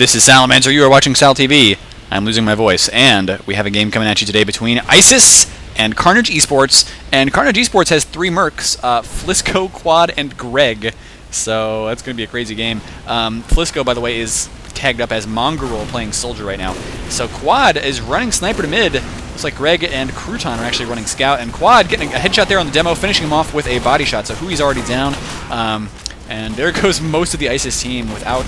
This is Salamancer. You are watching Sal TV. I'm losing my voice, and we have a game coming at you today between ISIS and Karnage Esports. And Karnage Esports has three mercs: uh, Flisco, Quad, and Greg. So that's going to be a crazy game. Um, Flisco, by the way, is tagged up as Mongrel playing Soldier right now. So Quad is running Sniper to mid. Looks like Greg and Crouton are actually running Scout, and Quad getting a headshot there on the demo, finishing him off with a body shot. So Hui's already down. Um, and there goes most of the ISIS team without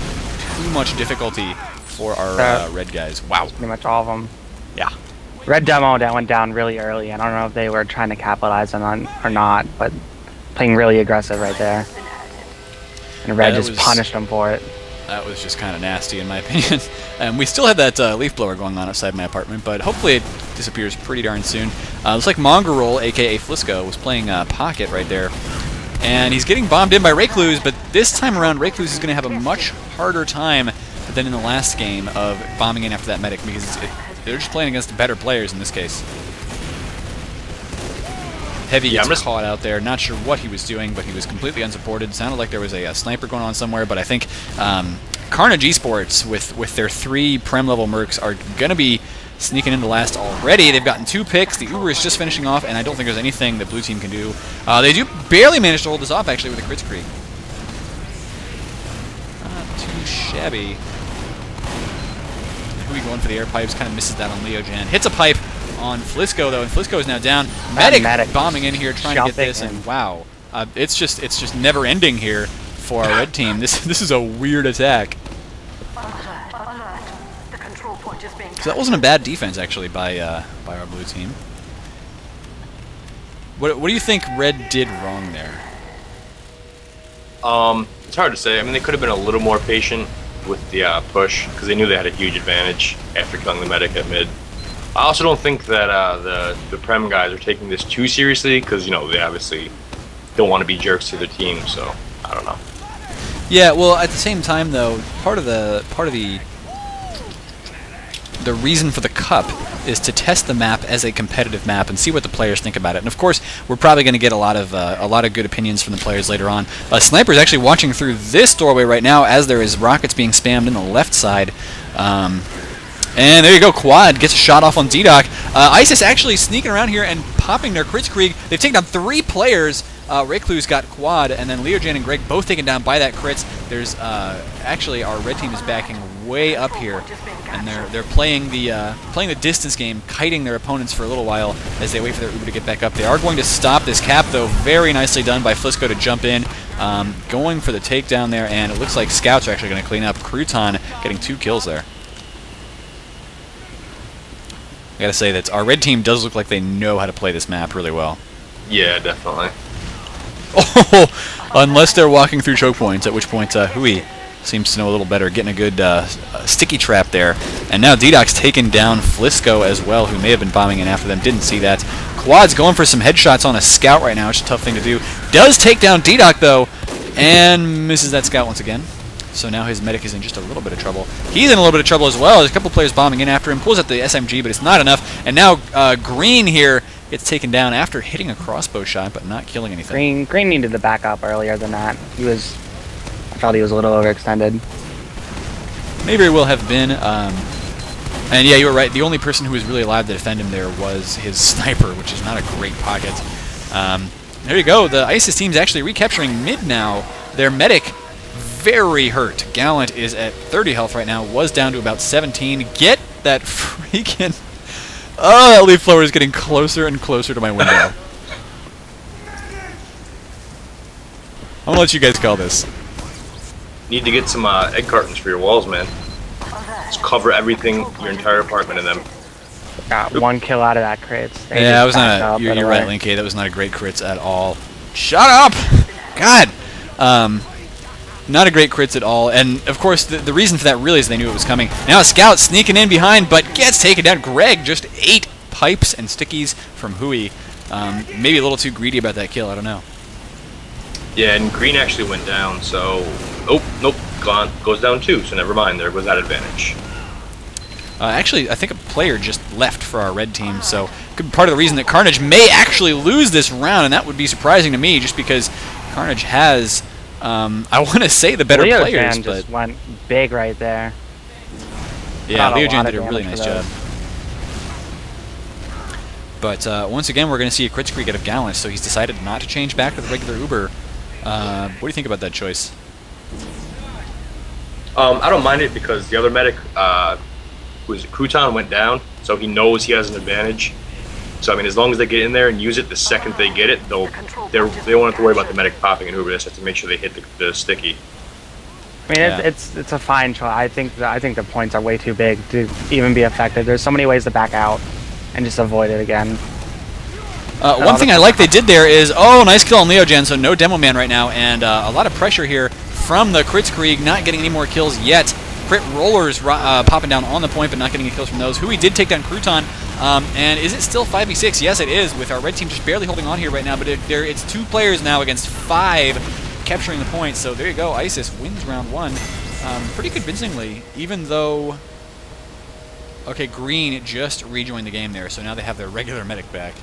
too much difficulty for our uh, red guys. Wow. Pretty much all of them. Yeah. Red demo that went down really early. I don't know if they were trying to capitalize on or not, but playing really aggressive right there. And red Yeah, just was- punished them for it. That was just kind of nasty in my opinion. and we still have that uh, leaf blower going on outside my apartment, but hopefully it disappears pretty darn soon. Uh, looks like Mongrel, aka Flisco, was playing uh, Pocket right there. And he's getting bombed in by Recluse, but this time around Recluse is going to have a much harder time than in the last game of bombing in after that medic because it, they're just playing against better players in this case. Heavy Yeah, gets caught out there. Not sure what he was doing, but he was completely unsupported. Sounded like there was a, uh sniper going on somewhere, but I think um, Karnage Esports, with, with their three Prem level mercs, are going to be sneaking into last already. They've gotten two picks. The Uber is just finishing off, and I don't think there's anything the blue team can do. Uh, they do barely manage to hold this off, actually, with a Kritzkrieg. Not too shabby. Hui going for the air pipes, kind of misses that on Leojan. Hits a pipe on Flisco though, and Flisco is now down. Medic, Medic bombing in here, trying to get this, and wow, uh, it's just it's just never ending here for our red team. This this is a weird attack. Alert, alert. The control point is being So that wasn't a bad defense actually by uh, by our blue team. What what do you think Red did wrong there? Um, it's hard to say. I mean, they could have been a little more patient with the uh, push because they knew they had a huge advantage after killing the medic at mid. I also don't think that uh, the the prem guys are taking this too seriously because you know they obviously don't want to be jerks to their team. So I don't know. Yeah, well, at the same time, though, part of the part of the the reason for the cup is to test the map as a competitive map and see what the players think about it. And of course, we're probably going to get a lot of uh, a lot of good opinions from the players later on. Uh, Sniper is actually watching through this doorway right now as there is rockets being spammed in the left side. Um, and there you go, Quad gets a shot off on D-Doc. Uh, ISIS actually sneaking around here and popping their Kritzkrieg. They've taken down three players. Uh, Recluse got Quad, and then Leojan and Greg both taken down by that crits. There's uh, actually our red team is backing way up here, and they're they're playing the uh, playing the distance game, kiting their opponents for a little while as they wait for their Uber to get back up. They are going to stop this cap though. Very nicely done by Flisco to jump in, um, going for the takedown there, and it looks like scouts are actually going to clean up. Crouton getting two kills there. I gotta say that our red team does look like they know how to play this map really well. Yeah, definitely. Oh, unless they're walking through choke points, at which point uh, Hui seems to know a little better, getting a good uh, sticky trap there. And now D-Doc's taken down Flisco as well, who may have been bombing in after them, didn't see that. Quad's going for some headshots on a scout right now, which is a tough thing to do. Does take down D-Doc though, and misses that scout once again. So now his medic is in just a little bit of trouble. He's in a little bit of trouble as well. There's a couple players bombing in after him. Pulls out the SMG, but it's not enough. And now uh, Green here gets taken down after hitting a crossbow shot, but not killing anything. Green Green needed to back up earlier than that. He was I felt he was a little overextended. May very well have been. Um, and yeah, you were right. The only person who was really alive to defend him there was his sniper, which is not a great pocket. Um, there you go. The ISIS team's actually recapturing mid now. Their medic, very hurt. Gallant is at 30 health right now. Was down to about 17. Get that freaking... Oh, that leaf blower is getting closer and closer to my window. I'm gonna let you guys call this. Need to get some uh, egg cartons for your walls, man. Just cover everything, your entire apartment in them. Got one kill out of that crit. They Yeah, that was not a. You're, right you're right. Linky. That was not a great crits at all. Shut up! God! Um, not a great crits at all. And, of course, the, the reason for that really is they knew it was coming. Now a scout sneaking in behind, but gets taken down. Greg just ate pipes and stickies from Hui. Um, maybe a little too greedy about that kill. I don't know. Yeah, and green actually went down, so oh nope, gone goes down too. So never mind, there goes that advantage. Uh, actually, I think a player just left for our red team, so could be part of the reason that Karnage may actually lose this round, and that would be surprising to me, just because Karnage has, um, I want to say the better Leo players, Jan but just went big right there. Yeah, Not a Leo Jan did a really nice job. But uh, once again, we're going to see a crit streak out of Gallant, so he's decided not to change back to the regular Uber. Uh, what do you think about that choice? Um, I don't mind it because the other medic, uh, who is it, Crouton, went down, so he knows he has an advantage. So I mean, as long as they get in there and use it the second they get it, they'll they're, they won't have to worry about the medic popping an Uber. They just have to make sure they hit the, the sticky. I mean, Yeah. it's, it's it's a fine choice. I think the, I think the points are way too big to even be effective. There's so many ways to back out and just avoid it again. Uh, one thing I like they did there is, oh, nice kill on Leojan, so no Demo Man right now, and uh, a lot of pressure here from the Kritzkrieg, not getting any more kills yet. Crit Rollers uh, popping down on the point, but not getting any kills from those. Who he did take down Crouton, um, and is it still 5v6? Yes, it is, with our red team just barely holding on here right now, but it, there, it's two players now against five capturing the point, so there you go. ISIS wins round one um, pretty convincingly, even though... Okay, Green just rejoined the game there, so now they have their regular medic back.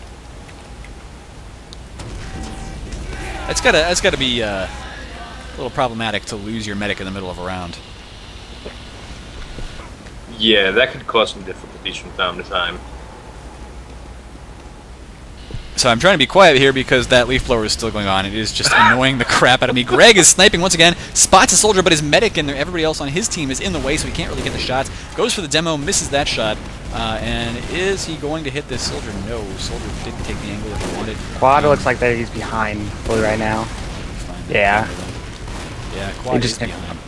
That's gotta that's gotta be uh, a little problematic to lose your medic in the middle of a round. Yeah, that could cause some difficulties from time to time. So I'm trying to be quiet here because that leaf blower is still going on. It is just annoying the crap out of me. Greg is sniping once again, spots a soldier, but his medic and everybody else on his team is in the way, so he can't really get the shots. Goes for the demo, misses that shot. Uh, and is he going to hit this soldier? No, soldier didn't take the angle that he wanted. Quad Um, looks like that he's behind blue right now. Yeah. Yeah, Quad just is behind.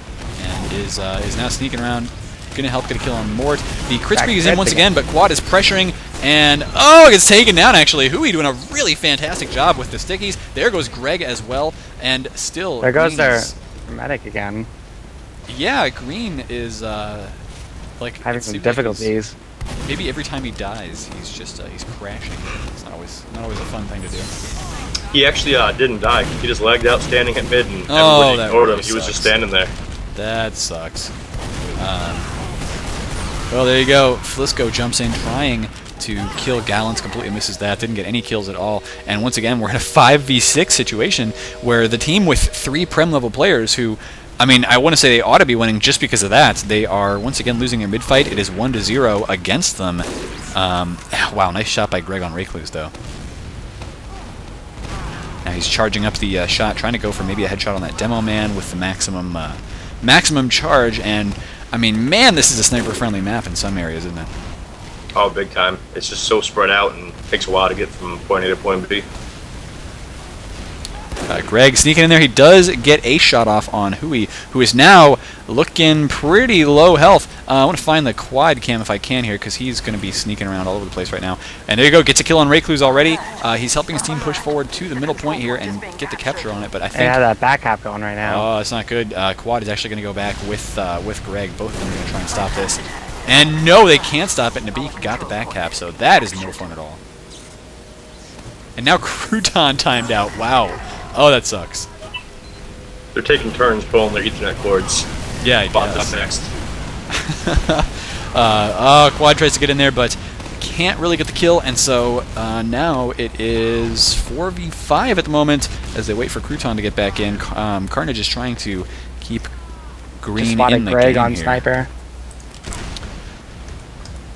And is, uh, is now sneaking around. Going to help get a kill on Mort. The Kritzkrieg is in once again, but Quad is pressuring. And, oh, it gets taken down, actually. Hui doing a really fantastic job with the stickies. There goes Greg as well. And still... There goes Green their medic again, Yeah, Green is, uh... Like, having some seems like difficulties. maybe every time he dies, he's just, uh, he's crashing. It's not always, not always a fun thing to do. He actually uh, didn't die. He just lagged out standing at mid, and Oh, everybody that ignored really him. He was just standing there. That sucks. Um, well, there you go. Flisco jumps in trying to kill Gallants, completely misses that, didn't get any kills at all. And once again, we're in a 5v6 situation where the team with three Prem level players who, I mean, I want to say they ought to be winning just because of that. They are once again losing their mid fight. It is 1 to 0 against them. Um, wow, nice shot by Greg on Recluse, though. Now he's charging up the uh, shot, trying to go for maybe a headshot on that demo man with the maximum uh, maximum charge. And I mean, man, this is a sniper-friendly map in some areas, isn't it? Oh, big time. It's just so spread out and takes a while to get from point A to point B. Uh, Greg sneaking in there. He does get a shot off on Hui, who is now looking pretty low health. Uh, I want to find the quad cam if I can here, because he's going to be sneaking around all over the place right now. And there you go, gets a kill on Recluse already. Uh, he's helping his team push forward to the middle point here and get the capture on it. But I They think have that back cap going right now. Oh, it's not good. Uh, Quad is actually going to go back with uh, with Greg. Both of them are going to try and stop this. And no, they can't stop it. Nabik got the back cap, so that is no fun at all. And now Crouton timed out. Wow. Oh, that sucks. They're taking turns pulling their Ethernet cords. Yeah, he Bot does. up next. Uh, oh, Quad tries to get in there, but can't really get the kill, and so uh, now it is 4v5 at the moment as they wait for Crouton to get back in. Um, Karnage is trying to keep Just Green spotted in the Greg game on here. sniper.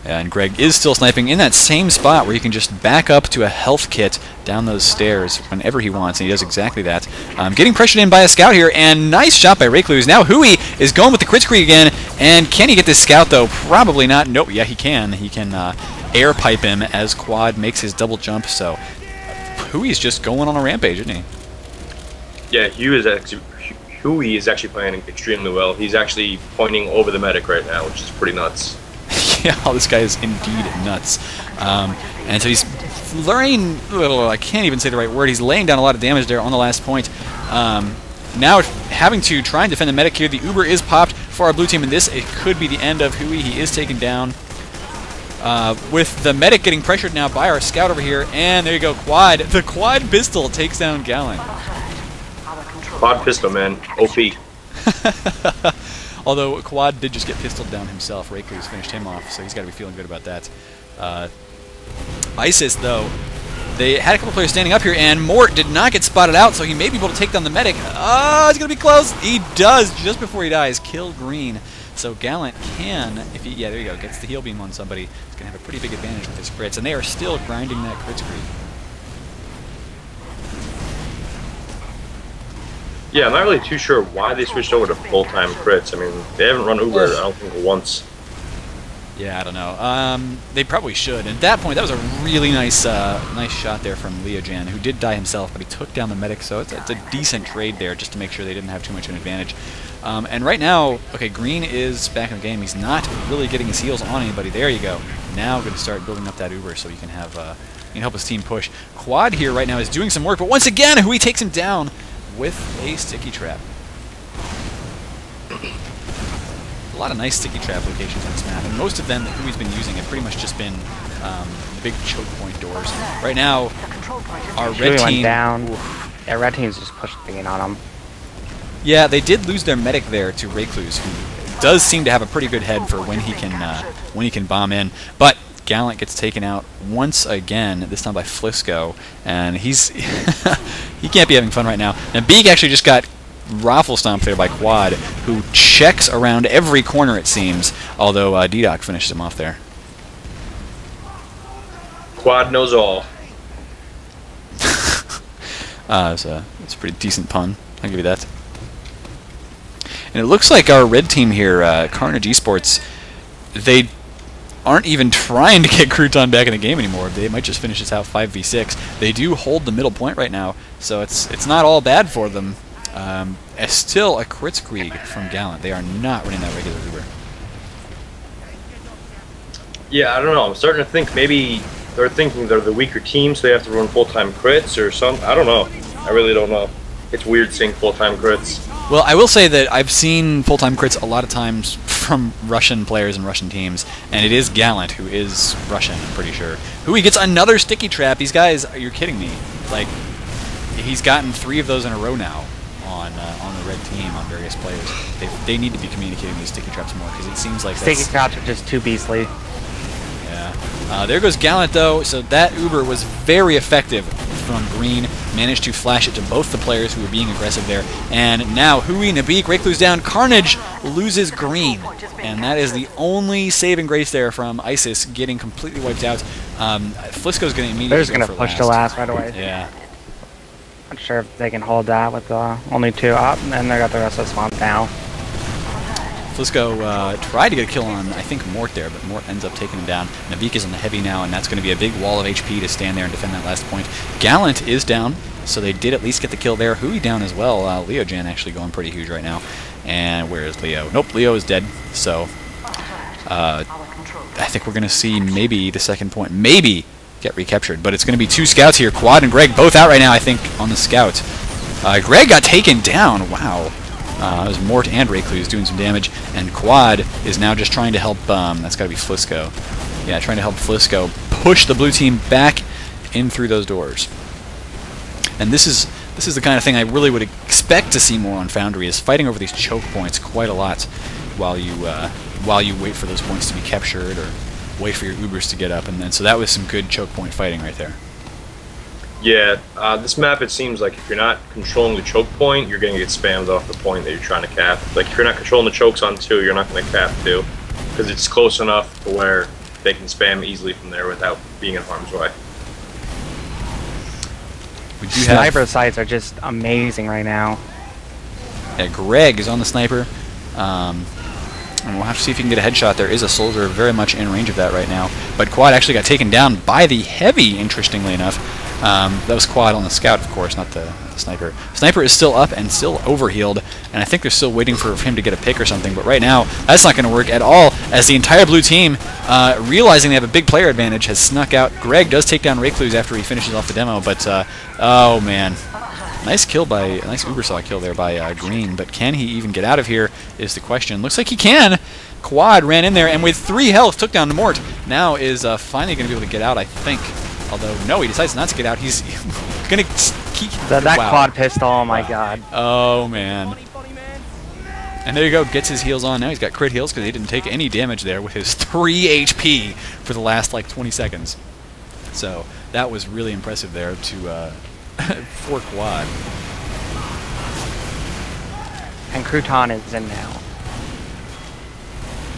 Yeah, and Greg is still sniping in that same spot where you can just back up to a health kit down those stairs whenever he wants, and he does exactly that. Um, getting pressured in by a scout here, and nice shot by Recluse. Now Hui is going with the Kritzkrieg again, and can he get this scout though? Probably not. Nope, yeah he can. He can uh, air pipe him as Quad makes his double jump, so Hui's just going on a rampage, isn't he? Yeah, Hugh is actually Hui is actually playing extremely well. He's actually pointing over the medic right now, which is pretty nuts. yeah, this guy is indeed nuts. Um, and so he's laying, oh, I can't even say the right word, he's laying down a lot of damage there on the last point. Um, now having to try and defend the medic here. The Uber is popped for our blue team, and this it could be the end of Hui. He is taken down. Uh, with the medic getting pressured now by our scout over here, and there you go, quad. The quad pistol takes down control Quad pistol, man. OP. Although Quad did just get pistoled down himself. Recluse finished him off, so he's got to be feeling good about that. Uh, ISIS, though, they had a couple players standing up here, and Mort did not get spotted out, so he may be able to take down the medic. Oh, it's going to be close. He does, just before he dies, kill Green. So Gallant can, if he, yeah, there you go, gets the heal beam on somebody, he's going to have a pretty big advantage with his crits, and they are still grinding that crit streak. Yeah, I'm not really too sure why they switched over to full-time crits. I mean, they haven't run Uber, I don't think, once. Yeah, I don't know. Um, they probably should. And at that point, that was a really nice, uh, nice shot there from Leojan, who did die himself, but he took down the medic. So it's, it's, a decent trade there, just to make sure they didn't have too much of an advantage. Um, and right now, okay, Green is back in the game. He's not really getting his heals on anybody. There you go. Now going to start building up that Uber so he can have, uh, he can help his team push. Quad here right now is doing some work, but once again, Hui takes him down with a sticky trap. a lot of nice sticky trap locations on this map, and most of them that Hui's been using have pretty much just been um, big choke point doors. Right now, The control point is our red team... down. Yeah, red team's just pushing in on them. Yeah, they did lose their medic there to Recluse, who does seem to have a pretty good head for when he can uh, when he can bomb in. But Gallant gets taken out once again, this time by Flisco, and he's he can't be having fun right now. And Beak actually just got raffle stomped there by Quad, who checks around every corner it seems. Although uh, D-Doc finishes him off there. Quad knows all. Uh, it's a it's a pretty decent pun. I'll give you that. And it looks like our red team here, uh, Karnage Esports, they aren't even trying to get Crouton back in the game anymore. They might just finish this out 5v6. They do hold the middle point right now, so it's it's not all bad for them. Um, still a Kritzkrieg from Gallant. They are not running that regular Uber. Yeah, I don't know. I'm starting to think maybe they're thinking they're the weaker team, so they have to run full-time crits or some. I don't know. I really don't know. It's weird seeing full-time crits. Well, I will say that I've seen full-time crits a lot of times from Russian players and Russian teams, and it is Gallant who is Russian, I'm pretty sure. Who he gets another sticky trap. These guys, you're kidding me. Like, he's gotten three of those in a row now on uh, on the red team on various players. They, they need to be communicating these sticky traps more because it seems like Sticky traps are just too beastly. Yeah. Uh, there goes Gallant though. So that Uber was very effective from Green. Managed to flash it to both the players who were being aggressive there. And now Hui, Nabik, Recluse down. Karnage loses Green. And that is the only saving grace there from ISIS getting completely wiped out. Um, Flisco's going to immediately They're just gonna push last. the last right away. Yeah. I'm not sure if they can hold that with uh, only two up, and they got the rest of the swamp now. Flisco uh, tried to get a kill on, I think, Mort there, but Mort ends up taking him down. Navik is on the heavy now, and that's going to be a big wall of HP to stand there and defend that last point. Gallant is down, so they did at least get the kill there. Hui down as well. Uh, Leojan actually going pretty huge right now. And where is Leo? Nope, Leo is dead. So uh. I think we're going to see maybe the second point, maybe get recaptured. But it's going to be two scouts here, Quad and Greg, both out right now, I think, on the scout. Uh, Greg got taken down. Wow. Uh, it was Mort and Recluse doing some damage, and Quad is now just trying to help. Um, that's got to be Flisco. Yeah, trying to help Flisco push the blue team back in through those doors. And this is this is the kind of thing I really would expect to see more on Foundry is fighting over these choke points quite a lot while you uh, while you wait for those points to be captured or wait for your Ubers to get up, and then so that was some good choke point fighting right there. Yeah, uh, this map it seems like if you're not controlling the choke point, you're going to get spammed off the point that you're trying to cap. Like if you're not controlling the chokes on two, you're not going to cap two, because it's close enough to where they can spam easily from there without being in harm's way. We do have Sniper sights are just amazing right now. yeah, Greg is on the sniper, um, and we'll have to see if he can get a headshot. There is a soldier very much in range of that right now, but Quad actually got taken down by the heavy. Interestingly enough, um, that was Quad on the scout, of course, not the, the sniper. Sniper is still up and still overhealed, and I think they're still waiting for him to get a pick or something. But right now, that's not going to work at all, as the entire blue team, uh, realizing they have a big player advantage, has snuck out. Greg does take down Recluse after he finishes off the demo, but uh, oh man, Nice kill by, a nice Ubersaw kill there by uh, Green, but can he even get out of here is the question. Looks like he can. Quad ran in there and with three health took down Mort. Now is uh, finally going to be able to get out, I think. Although, no, he decides not to get out. He's going to keep... That, that wow. quad pistol, oh my god. Oh, man. And there you go, gets his heals on. Now he's got crit heals because he didn't take any damage there with his 3 HP for the last, like, 20 seconds. So, that was really impressive there to... Uh, for Quad. And Crouton is in now.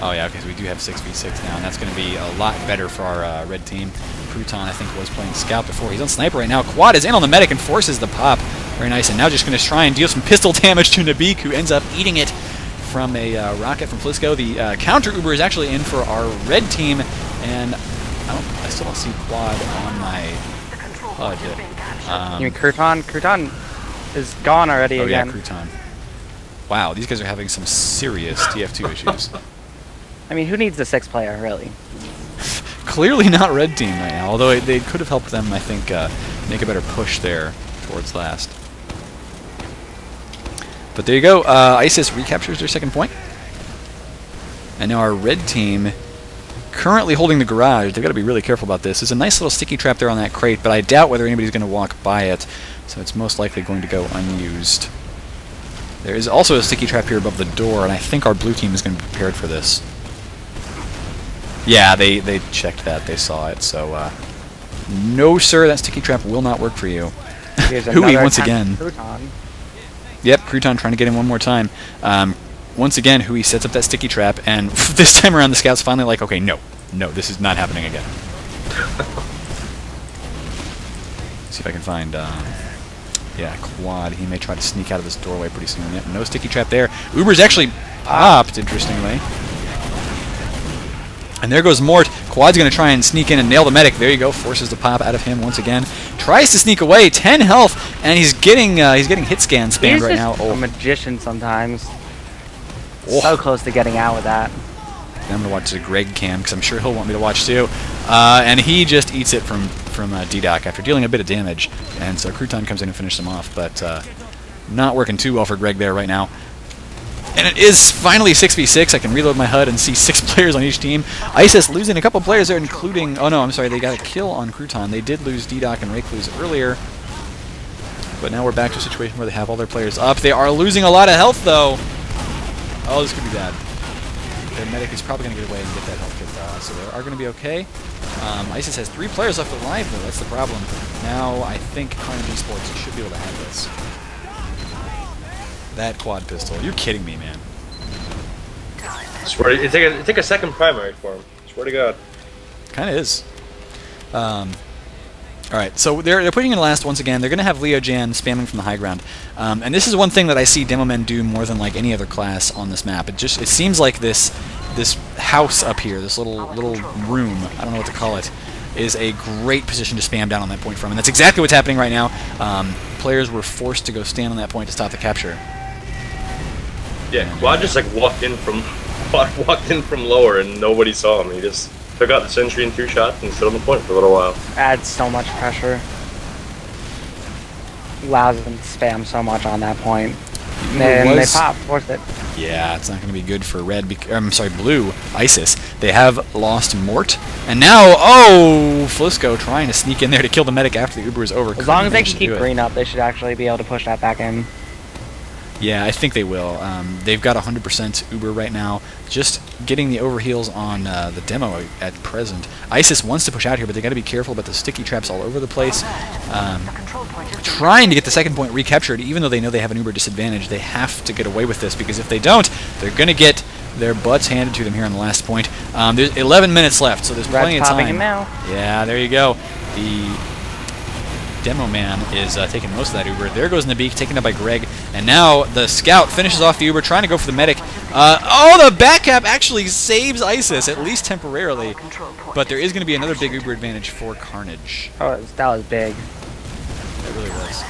Oh yeah, because we do have 6v6 now, and that's going to be a lot better for our uh, red team. Crouton, I think, was playing Scout before. He's on Sniper right now. Quad is in on the Medic and forces the pop. Very nice, and now just going to try and deal some pistol damage to Nabik, who ends up eating it from a uh, rocket from Flisco. The uh, counter Uber is actually in for our red team, and I, don't, I still don't see Quad on my HUD. point is being captured. Um, You mean Crouton? Crouton is gone already oh yeah, again. Crouton. Wow, these guys are having some serious TF2 issues. I mean, who needs the six player, really? Clearly not red team right now, although it, they could have helped them, I think, uh, make a better push there towards last. But there you go. Uh, ISIS recaptures their second point. And now our red team, currently holding the garage, they've got to be really careful about this. There's a nice little sticky trap there on that crate, but I doubt whether anybody's going to walk by it, so it's most likely going to go unused. There is also a sticky trap here above the door, and I think our blue team is going to be prepared for this. Yeah, they, they checked that. They saw it. So, uh, no, sir, that sticky trap will not work for you. Hui once again. Crouton. Yep, Crouton trying to get him one more time. Um, once again, Hui sets up that sticky trap, and this time around, the scouts finally like, okay, no, no, this is not happening again. See if I can find, um, yeah, Quad. He may try to sneak out of this doorway pretty soon. Yep, no sticky trap there. Uber's actually popped, interestingly. And there goes Mort. Quad's going to try and sneak in and nail the medic. There you go. Forces the pop out of him once again. Tries to sneak away. 10 health, and he's getting uh, he's getting hit scan spammed right now. Oh, a magician sometimes. Oh. So close to getting out with that. I'm going to watch the Greg cam because I'm sure he'll want me to watch too. Uh, and he just eats it from from uh, DDoC after dealing a bit of damage. And so Crouton comes in and finishes him off, but uh, not working too well for Greg there right now. And it is finally 6v6. I can reload my HUD and see six players on each team. ISIS losing a couple players there, including... Oh no, I'm sorry, they got a kill on Crouton. They did lose DDoC and Recluse earlier. But now we're back to a situation where they have all their players up. They are losing a lot of health, though. Oh, this could be bad. Their medic is probably going to get away and get that health kit, uh, so they are going to be okay. Um, ISIS has three players left alive, though. That's the problem. Now, I think Karnage Esports should be able to have this. That quad pistol. You're kidding me, man. Swear to, it take a take a second primary for him. Swear to God. Kind of is. Um, all right, so they're, they're putting in last once again. They're going to have Leojan spamming from the high ground, um, and this is one thing that I see demo men do more than like any other class on this map. It just it seems like this this house up here, this little little room, I don't know what to call it, is a great position to spam down on that point from, and that's exactly what's happening right now. Um, players were forced to go stand on that point to stop the capture. Yeah, Quad just like walked in from walked in from lower and nobody saw him. He just took out the sentry in two shots and stood on the point for a little while. Adds so much pressure. Allows them to spam so much on that point. And then they pop, worth it. Yeah, it's not going to be good for red. Bec- I'm sorry, blue. ISIS. They have lost Mort, and now oh, Flisco trying to sneak in there to kill the medic after the Uber is over. As long as they manage can keep do it. green up, they should actually be able to push that back in. Yeah, I think they will. Um, they've got 100% Uber right now. Just getting the overheals on uh, the demo at present. ISIS wants to push out here, but they got to be careful about the sticky traps all over the place. Um, The control point is being trying to get the second point recaptured, even though they know they have an Uber disadvantage. They have to get away with this because if they don't, they're going to get their butts handed to them here on the last point. Um, there's 11 minutes left, so there's plenty of time. Yeah, there you go. The demo man is uh, taking most of that Uber. There goes Nabik, taken up by Greg. And now the scout finishes off the Uber, trying to go for the medic. Uh, oh, the back cap actually saves ISIS, at least temporarily. But there is going to be another big Uber advantage for Karnage. Oh, that was big. That really was.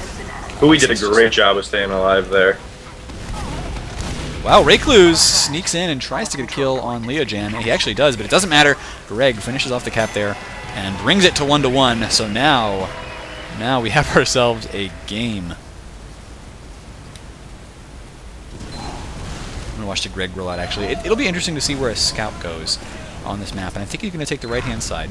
Hui did a great job of staying alive there. Wow, Recluse sneaks in and tries to get a kill on Leojan. He actually does, but it doesn't matter. Greg finishes off the cap there and brings it to one to one. So now, now we have ourselves a game. I'm gonna watch the Greg roll out. Actually, it, it'll be interesting to see where a scout goes on this map, and I think he's gonna take the right-hand side.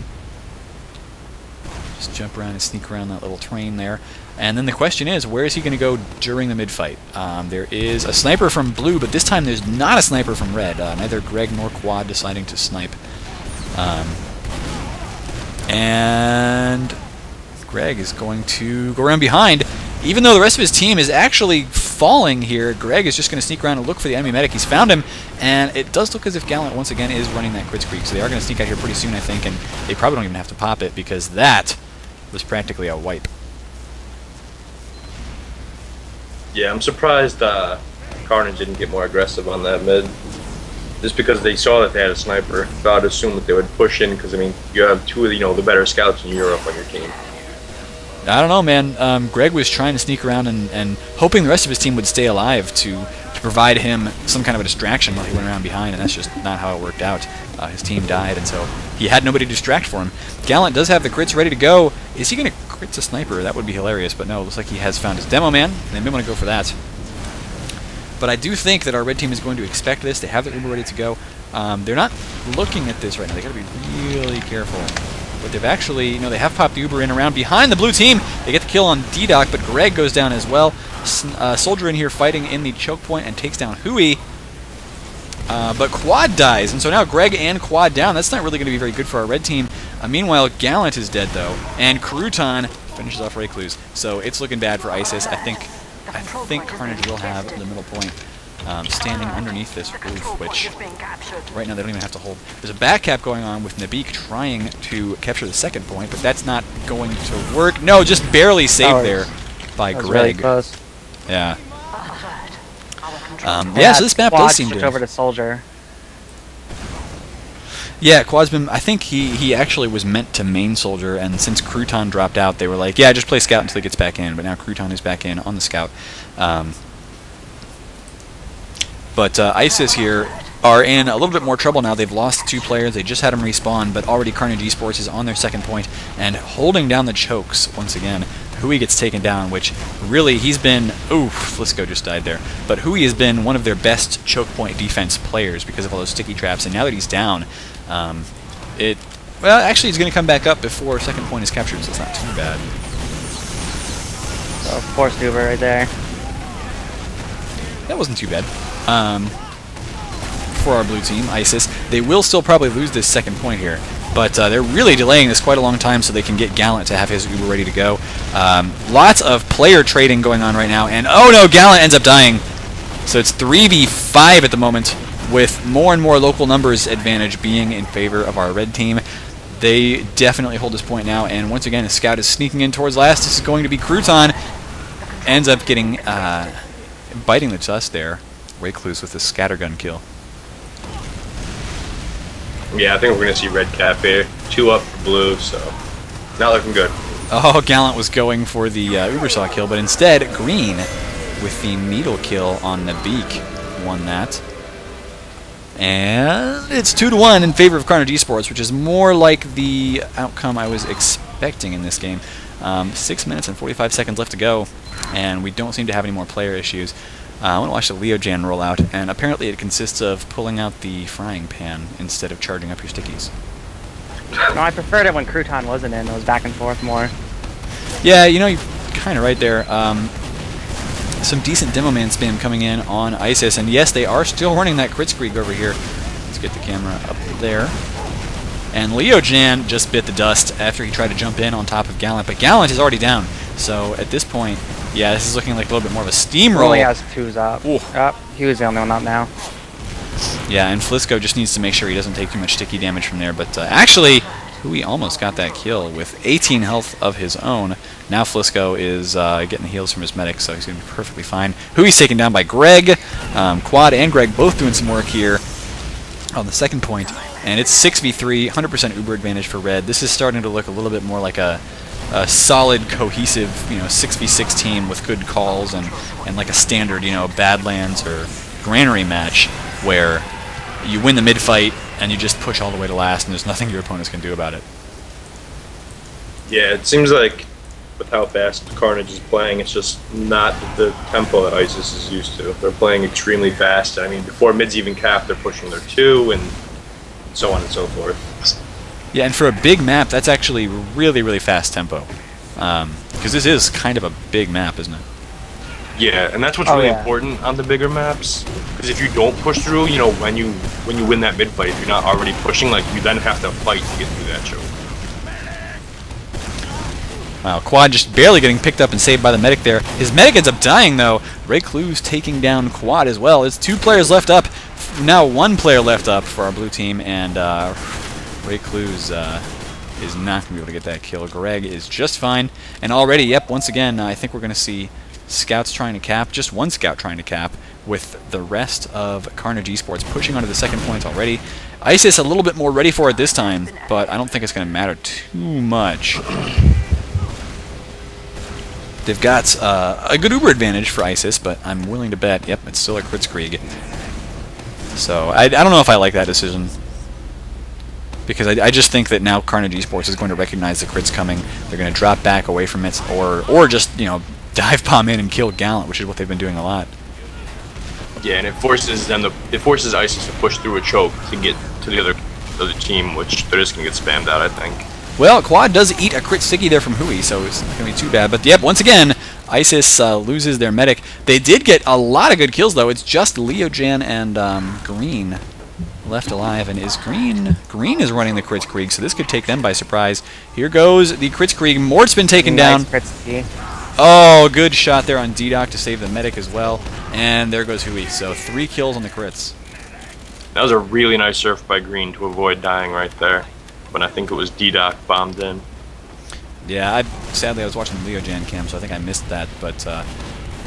Just jump around and sneak around that little train there. And then the question is, where is he going to go during the mid-fight? Um, there is a sniper from blue, but this time there's not a sniper from red. Uh, neither Greg nor Quad deciding to snipe. Um, and Greg is going to go around behind, even though the rest of his team is actually falling here, Greg is just going to sneak around and look for the enemy medic. He's found him, and it does look as if Gallant once again is running that Kritzkrieg. So they are going to sneak out here pretty soon, I think, and they probably don't even have to pop it because that was practically a wipe. Yeah, I'm surprised uh, Karnage didn't get more aggressive on that mid. Just because they saw that they had a sniper, I'd assume that they would push in. Because I mean, you have two of the, you know the better scouts in Europe on your team. I don't know, man. Um, Greg was trying to sneak around and, and hoping the rest of his team would stay alive to, to provide him some kind of a distraction while he went around behind, and that's just not how it worked out. Uh, his team died, and so he had nobody to distract for him. Gallant does have the crits ready to go. Is he going to crit a sniper? That would be hilarious, but no, looks like he has found his demo man, and they may want to go for that. But I do think that our red team is going to expect this. They have their Uber ready to go. Um, they're not looking at this right now. they got to be really careful. But they've actually, you know, they have popped the Uber in around behind the blue team. They get the kill on D-Doc, but Greg goes down as well. Uh, Soldier in here fighting in the choke point and takes down Hui. Uh, but Quad dies, and so now Greg and Quad down. That's not really going to be very good for our red team. Uh, meanwhile, Gallant is dead, though, and Crouton finishes off Recluse. So it's looking bad for ISIS. I think I think Karnage will have the middle point um, standing underneath this roof, which right now they don't even have to hold. There's a back cap going on with Nabik trying to capture the second point, but that's not going to work. No, just barely saved there by That Greg. really close. Yeah. Um, yeah, so this map does seem switched to. over to Soldier. Yeah, Quad's. I think he he actually was meant to main soldier, and since Crouton dropped out, they were like, yeah, just play scout until he gets back in. But now Crouton is back in on the scout. Um, but uh, ISIS here are in a little bit more trouble now. They've lost two players. They just had them respawn, but already Karnage Esports is on their second point and holding down the chokes once again. Hui gets taken down, which really he's been. Oof, Flisco just died there. But Hui has been one of their best choke point defense players because of all those sticky traps. And now that he's down, um, it well actually he's going to come back up before second point is captured, so it's not too bad. So forced Uber right there. That wasn't too bad. Um, for our blue team, ISIS, they will still probably lose this second point here. But uh, they're really delaying this quite a long time so they can get Gallant to have his Uber ready to go. Um, lots of player trading going on right now, and oh no, Gallant ends up dying. So it's 3v5 at the moment, with more and more local numbers advantage being in favor of our red team. They definitely hold this point now, and once again, a scout is sneaking in towards last. This is going to be Crouton. Ends up getting, uh, biting the dust there. Recluse with the scattergun kill. Yeah, I think we're gonna see red cap here. Two up for blue, so not looking good. Oh, Gallant was going for the uh, Ubersaw kill, but instead, Green with the needle kill on the beak won that. And it's 2 to 1 in favor of Karnage Esports, which is more like the outcome I was expecting in this game. Um, 6 minutes and 45 seconds left to go, and we don't seem to have any more player issues. Uh, I want to watch the Leojan roll out, and apparently it consists of pulling out the frying pan instead of charging up your stickies. No, I preferred it when Crouton wasn't in. It was back and forth more. Yeah, you know, you're kind of right there. Um, some decent demo man spam coming in on ISIS, and yes, they are still running that crit Kritzkrieg over here. Let's get the camera up there. And Leojan just bit the dust after he tried to jump in on top of Gallant, but Gallant is already down. So at this point, yeah, this is looking like a little bit more of a steamroll. Only has twos up. Ooh. Up. He was the only one up now. Yeah, and Flisco just needs to make sure he doesn't take too much sticky damage from there. But uh, actually, Hui almost got that kill with 18 health of his own. Now Flisco is uh, getting the heals from his medic, so he's going to be perfectly fine. Hui's taken down by Greg. Um, Quad and Greg both doing some work here on the second point. And it's 6v3, 100% Uber advantage for Red. This is starting to look a little bit more like a, a solid, cohesive, you know, 6v6 team with good calls and, and like a standard, you know, Badlands or Granary match where you win the mid fight and you just push all the way to last and there's nothing your opponents can do about it. Yeah, it seems like with how fast Karnage is playing, it's just not the tempo that ISIS is used to. They're playing extremely fast. I mean, before mids even cap, they're pushing their two and so on and so forth. Yeah, and for a big map, that's actually really, really fast tempo. Because this is kind of a big map, isn't it? Yeah, and that's what's Oh, really yeah. important on the bigger maps. Because if you don't push through, you know, when you when you win that mid fight, if you're not already pushing, like you then have to fight to get through that choke. Wow, Quad just barely getting picked up and saved by the medic there. His medic ends up dying, though. Recluse taking down Quad as well. It's two players left up. Now one player left up for our blue team, and uh, Recluse uh, is not going to be able to get that kill. Greg is just fine. And already, yep, once again, I think we're going to see scouts trying to cap, just one scout trying to cap, with the rest of Karnage Esports pushing onto the second point already. ISIS a little bit more ready for it this time, but I don't think it's going to matter too much. They've got uh, a good Uber advantage for ISIS, but I'm willing to bet, yep, it's still a Kritzkrieg. So I, I don't know if I like that decision. Because I, I just think that now Karnage Esports is going to recognize the crits coming. They're going to drop back away from it, or or just, you know, dive bomb in and kill Gallant, which is what they've been doing a lot. Yeah, and it forces them to it forces ISIS to push through a choke to get to the other other team, which they're just gonna get spammed out, I think. Well, Quad does eat a crit sticky there from Hui, so it's not going to be too bad. But yep, once again, ISIS uh, loses their medic. They did get a lot of good kills, though. It's just Leojan and um, Green left alive. And is Green... Green is running the Kritzkrieg, so this could take them by surprise. Here goes the Kritzkrieg. Mort's been taken Nice down. Kritzky. Oh, good shot there on D-Doc to save the medic as well. And there goes Hui. So three kills on the crits. That was a really nice surf by Green to avoid dying right there. When I think it was D-Doc bombed in. Yeah, I, sadly I was watching the Leojan cam, so I think I missed that. But uh,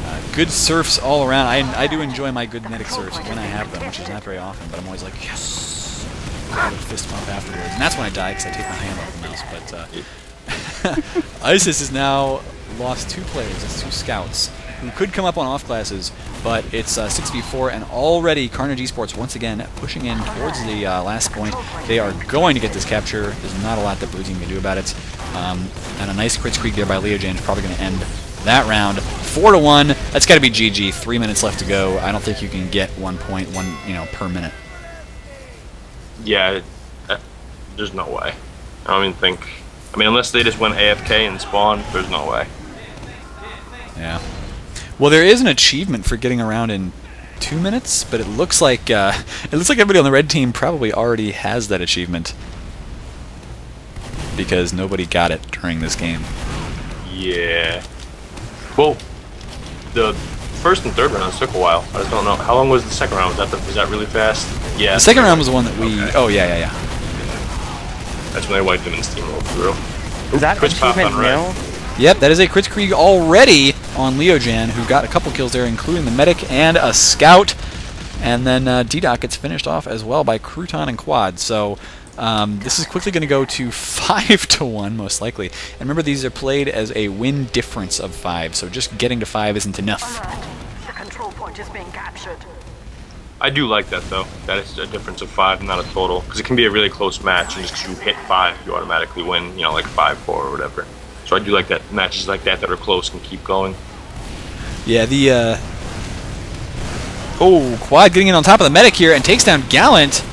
uh, good surfs all around. I, I do enjoy my good medic surfs when I have them, which is not very often. But I'm always like, yes! I would fist bump afterwards. And that's when I die because I take my hand off the mouse. But uh, ISIS has now lost two players. It's two scouts who could come up on off classes, but it's uh, 6v4, and already Karnage Esports once again pushing in towards the uh, last point. They are going to get this capture. There's not a lot that Blue Team can do about it. Um, and a nice Kritzkrieg there by Leojan is probably going to end that round. Four to one. That's got to be GG. Three minutes left to go. I don't think you can get one point one you know per minute. Yeah, uh, there's no way. I don't even think. I mean, unless they just went AFK and spawn, there's no way. Yeah. Well, there is an achievement for getting around in two minutes, but it looks like uh, it looks like everybody on the red team probably already has that achievement because nobody got it during this game. Yeah. Well, the first and third rounds took a while. I just don't know. How long was the second round? Was that the, was that really fast? Yeah. The second round was the one that we. Okay. Oh yeah, yeah, yeah. That's when they wiped them and steamrolled through. Is that Chris Pop achievement on red. Yep, that is a Kritzkrieg already on Leojan, who got a couple kills there, including the medic and a scout. And then uh, D-Doc gets finished off as well by Crouton and Quad. So um, this is quickly going to go to 5 to 1, most likely. And remember, these are played as a win difference of 5, so just getting to 5 isn't enough. Alert. The control point is being captured. I do like that though. That is a difference of five, not a total, because it can be a really close match, and just 'cause you hit five, you automatically win. You know, like five four or whatever. So I do like that matches like that that are close can keep going. Yeah, the... Uh... Oh, Quad getting in on top of the medic here and takes down Gallant.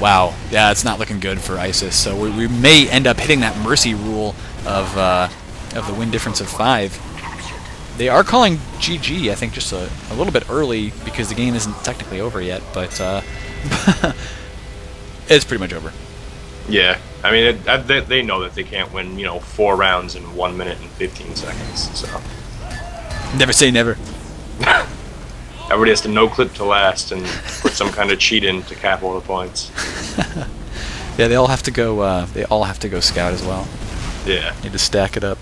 Wow, yeah, it's not looking good for ISIS. So we, we may end up hitting that mercy rule of uh, of the win difference of five. They are calling GG, I think, just a, a little bit early because the game isn't technically over yet, but uh, it's pretty much over. Yeah, I mean, it, they, they know that they can't win, you know, four rounds in one minute and fifteen seconds. So Never say never. everybody has to no clip to last and put some kind of cheat in to cap all the points. Yeah, they all have to go. Uh, they all have to go scout as well. Yeah. Need to stack it up.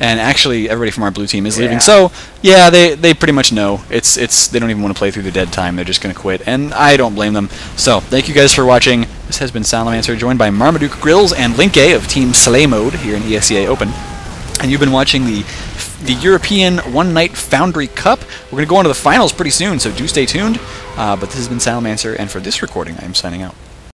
And actually, everybody from our blue team is leaving. Yeah. So yeah, they they pretty much know it's it's they don't even want to play through the dead time. They're just going to quit, and I don't blame them. So thank you guys for watching. This has been Salamancer, joined by Marmaduke Grills and Linky of Team Slay Mode here in E ESEA Open. And you've been watching the the European One Night Foundry Cup. We're going to go on to the finals pretty soon, so do stay tuned. Uh, but this has been Salamancer, and for this recording, I am signing out.